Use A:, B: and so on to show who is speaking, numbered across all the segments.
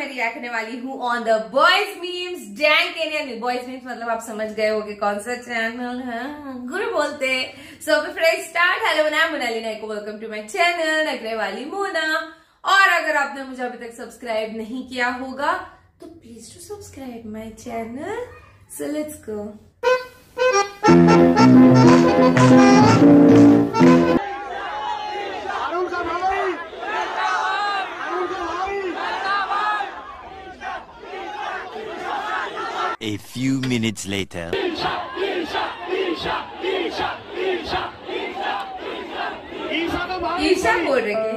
A: मैं रिएक्ट करने वाली हूँ on the boys memes dank Indian boys memes मतलब आप समझ गए होगे कौन सा चैनल है। गुरु बोलते। सो बिफोर स्टार्ट हेलो मैं Monali Naiko welcome to my channel नगरे वाली मोना। और अगर आपने मुझे अभी तक सब्सक्राइब नहीं किया होगा तो please to subscribe my channel so let's go
B: A few minutes later.
A: Isha बोल रही के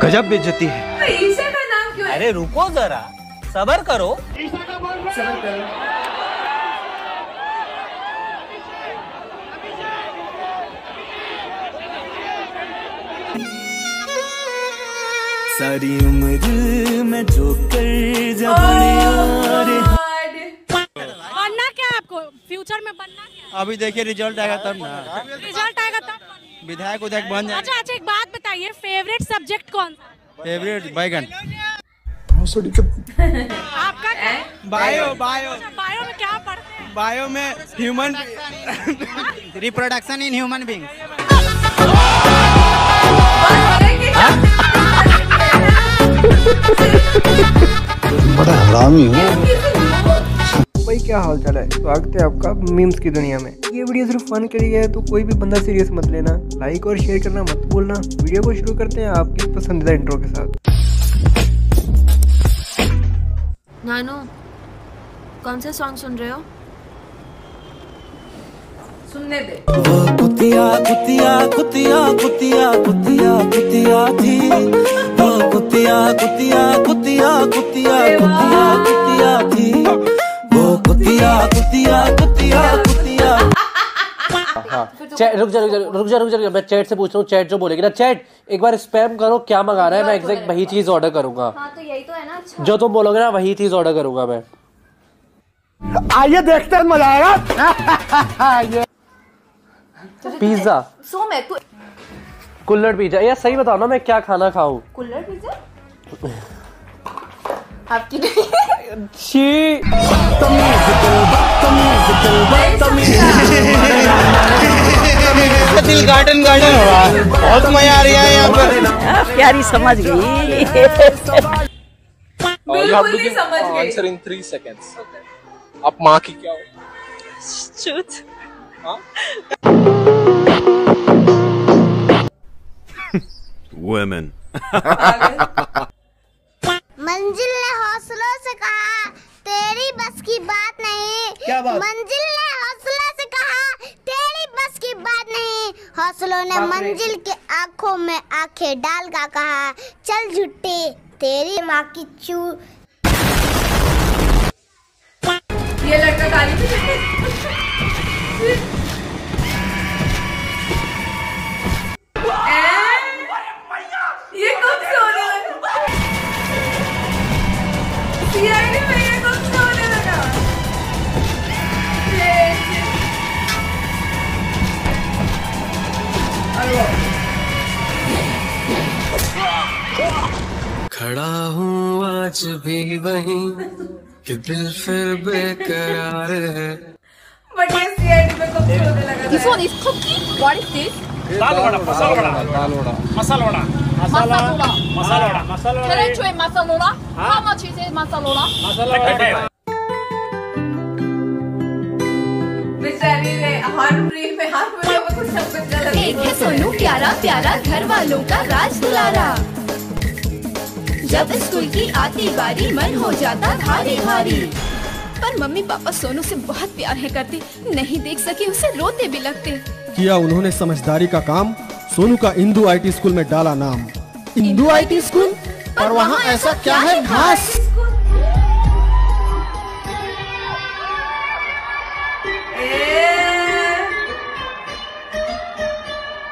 C: गजब बेचती है।
A: तो ईशा का नाम क्यों है?
D: अरे रुको जरा। सबर करो।
A: सबर करो।
C: सारी उम्र में जो कर
A: God.
E: बनना क्या आपको? फ्यूचर में बनना क्या?
C: अभी देखिए रिज़ल्ट आएगा तब ना।
E: रिज़ल्ट आएगा तब
C: विधायक उधायक बन जाए।
E: अच्छा अच्छा एक बात बताइए फेवरेट सब्जेक्ट कौन सा?
C: फेवरेट बैगन।
E: आपका क्या?
C: बायो बायो
E: बायो में क्या पढ़ते हैं?
C: बायो में human reproduction in human being
F: बड़ा हरामी हूँ।
G: भाई क्या हाल चाल है? स्वागत है आपका मीम्स की दुनिया में। ये वीडियो सिर्फ़ फन के लिए है तो कोई भी बंदा सीरियस मत लेना। लाइक और शेयर करना मत भूलना। वीडियो को शुरू करते हैं आपकी पसंदीदा इंट्रो के साथ।
H: नानू कौन सा सॉन्ग सुन रहे हो?
A: सुनने दे।
C: वो कुतिया कुतिया कुतिया कुतिया कुतिया कुतिया थी। कुतिया कुतिया कुतिया कुतिया कुतिया कुतिया थी। वो कुतिया कुतिया कुतिया कुतिया।
D: चैट रुक जा रुक जा रुक जा रुक जा मैं चैट से पूछ रहा हूँ चैट जो बोलेगी ना चैट एक बार स्पैम करो क्या मंगा रहा है मैं एग्जैक्ट वही चीज़ ऑर्डर करूँगा।
H: हाँ तो यही तो है ना अच्छा।
D: जो तुम बोलोगे ना वही चीज़ ऑर्डर करूँगा मैं।
G: आइए देखते हैं मज़ा आएगा।
D: पिज्जा
H: सो मैं तू
D: कुल्लड़ पिज्जा यार सही बताओ ना मैं क्या खाना खाऊं?
H: कुल्लर पिज्जा आपकी
D: छी।
C: दिल गार्डन गार्डन हो रहा है बहुत मज़ा आ रहा है यहाँ पर।
I: प्यारी समझ गई।
A: बिल्कुल नहीं समझ गई।
J: आंसर इन थ्री सेकेंड्स आप माँ की क्या हो?
B: Women.
K: मंजिल ने हौसलों से कहा तेरी बस की बात नहीं।
C: क्या बात?
K: मंजिल ने हौसलों से कहा तेरी बस की बात नहीं। हौसलों ने मंजिल के आँखों में आँखें डाल का कहा चल झुट्टे तेरी माँ की चू।
A: ये लड़का गाली
C: खड़ा हूँ आज भी वहीं कि दिल फिर बेकरार है
A: बट ये सीआईडी में कब होने लगा
H: This one is cookie. What is this?
J: Dal vada masala vada
H: Masalola. Masalola. Can I try masalola? How much is it masalola?
A: बेचारी ने हर रील में हर वीडियो में कुछ ना कुछ गलत
H: एक है सोनू प्यारा प्यारा घर वालों का राज दुलारा जब स्कूल की आती बारी मन हो जाता भारी भारी। पर मम्मी पापा सोनू से बहुत प्यार है करते नहीं देख सके उसे रोते भी लगते।
F: किया उन्होंने समझदारी का काम सोनू का इंदू आईटी स्कूल में डाला नाम। Indu IT school? और वहाँ ऐसा क्या है घास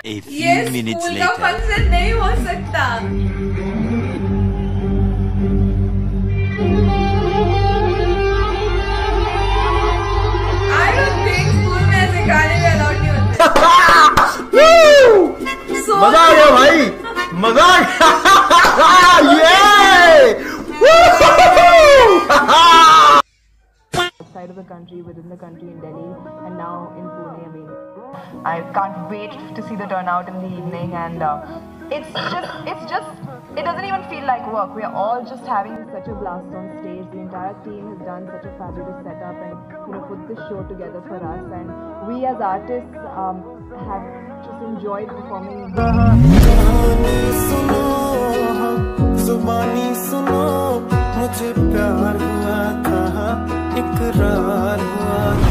A: ये स्कूल का फ़ंक्शन नहीं हो सकता। मजा आ गया भाई मजा ये outside of the country, within the
F: country in Delhi, and now in Pune. I mean,
I: I can't wait to see the turnout in the evening and. Uh, it's just, it's just, it doesn't even feel like work. We are all just having such a blast on stage. The entire team has done such a fabulous setup and you know put this show together for us, and we as artists um, have just enjoyed performing.
C: जुबानी सुनो मुझे प्यार हुआ था इकरार हुआ कहानी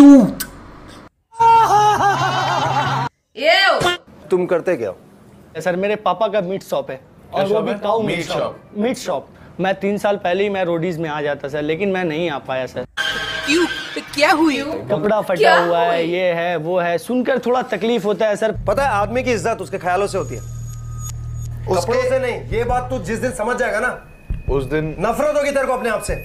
C: चूत
L: तुम करते क्या हो?
M: सर मेरे पापा का मीट शॉप है। और वो भी
L: meat
M: meat shop meat shop मैं तीन साल पहले ही मैं रोडीज में आ जाता सर लेकिन मैं नहीं आ पाया सर
C: क्यों क्या हुई?
M: कपड़ा फटा हुआ है ये है वो है। सुनकर थोड़ा तकलीफ़ होता है सर
L: पता है आदमी की इज़्ज़त उसके ख्यालों से होती है। कपड़ों से नहीं ये बात तू जिस दिन समझ जाएगा ना उस दिन नफरत होगी तेरे को अपने आप से।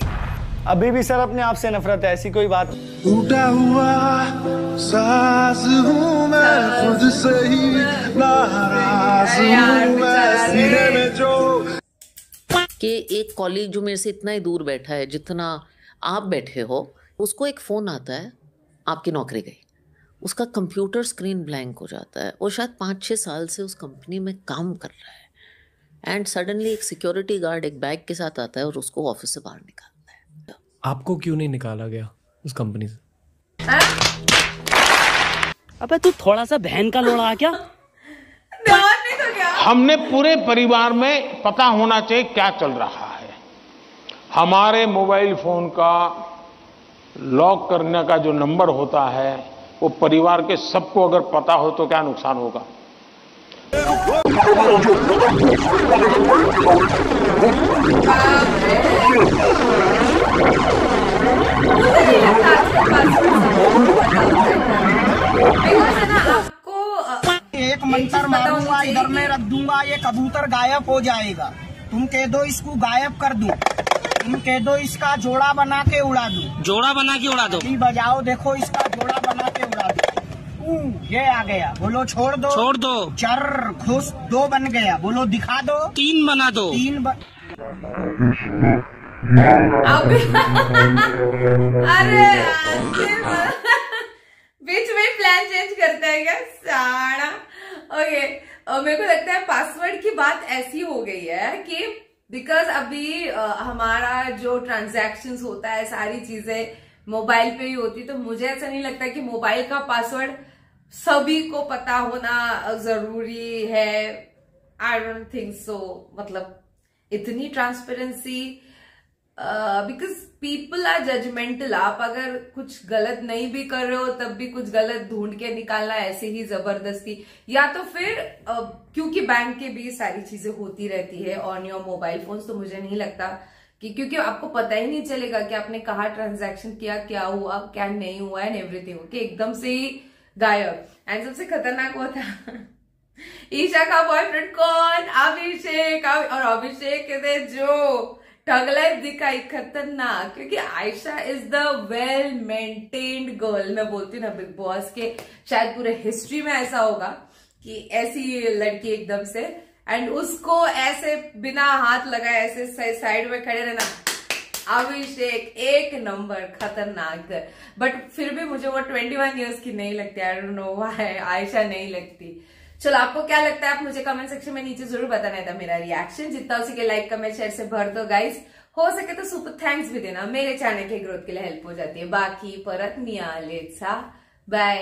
M: अभी भी सर अपने आप से नफरत है ऐसी कोई बात
C: टूटा हुआ सास हूँ मैं खुद से ही नाराज़ हूँ मैं सीने में जो
N: कि एक कॉलीग जो मेरे से इतना ही दूर बैठा है जितना आप बैठे हो उसको एक फ़ोन आता है आपकी नौकरी गई। उसका कंप्यूटर स्क्रीन ब्लैंक हो जाता है वो शायद पाँच छः साल से उस कंपनी में काम कर रहा है। एंड सडनली एक सिक्योरिटी गार्ड एक बैग के साथ आता है और उसको ऑफ़िस से बाहर निकाल
O: आपको क्यों नहीं निकाला गया उस कंपनी से?
P: अबे तू थोड़ा सा बहन का लोड़ा क्या?
Q: हमने पूरे परिवार में पता होना चाहिए क्या चल रहा है। हमारे मोबाइल फ़ोन का लॉक करने का जो नंबर होता है वो परिवार के सबको अगर पता हो तो क्या नुकसान होगा?
R: एक मंत्र मारूँगा इधर में रख दूँगा ये कबूतर गायब हो जाएगा। तुम कह दो इसको गायब कर दूँ। तुम कह दो इसका जोड़ा बना के उड़ा दूँ।
P: जोड़ा बना के उड़ा दो।
R: बजाओ देखो इसका जोड़ा बना के उड़ा दो। ये आ गया। बोलो छोड़ दो।
P: छोड़ दो।
R: चर खुश दो बन गया। बोलो दिखा दो।
P: तीन बना दो।
R: तीन ब...
A: अरे बीच में प्लान चेंज करता है क्या? साड़ा ओके और मेरे को लगता है पासवर्ड की बात ऐसी हो गई है कि बिकॉज़ अभी अ, हमारा जो ट्रांजैक्शंस होता है सारी चीज़ें मोबाइल पे ही होती तो मुझे ऐसा नहीं लगता कि मोबाइल का पासवर्ड सभी को पता होना ज़रूरी है। आई डोंट थिंक सो मतलब इतनी transparency because people are judgemental आप अगर कुछ गलत नहीं भी कर रहे हो तब भी कुछ गलत ढूंढ के निकालना ऐसे ही ज़बरदस्ती। या तो फिर uh, क्योंकि बैंक के भी सारी चीज़ें होती रहती है ऑन योर मोबाइल फ़ोन तो मुझे नहीं लगता कि क्योंकि आपको पता ही नहीं चलेगा कि आपने कहा ट्रांजैक्शन किया क्या हुआ क्या नहीं हुआ एंड एवरीथिंग ओके एकदम से ही गायब. एंड सबसे खतरनाक वो था, ईशा का बॉयफ्रेंड कौन? अभिषेक. और अभिषेक कहते जो ठगलाइफ दिखाई खतरनाक, क्योंकि Ayesha is the well maintained girl मैं बोलती हूँ ना बिग बॉस के, शायद पूरे हिस्ट्री में ऐसा होगा कि ऐसी लड़की एकदम से एंड उसको ऐसे बिना हाथ लगाए, ऐसे साइड में खड़े रहना अभिषेक, एक नंबर, खतरनाक। बट फिर भी मुझे वो 21 वन ईयर्स की नहीं लगती I don't know why Ayesha नहीं लगती। चलो, आपको क्या लगता है? आप मुझे कमेंट सेक्शन में नीचे ज़रूर बताना था मेरा रिएक्शन जितना हो सके लाइक कमेंट शेयर से भर दो गाइस हो सके तो सुपर थैंक्स भी देना। मेरे चैनल के ग्रोथ के लिए हेल्प हो जाती है। बाकी परत मिया बाय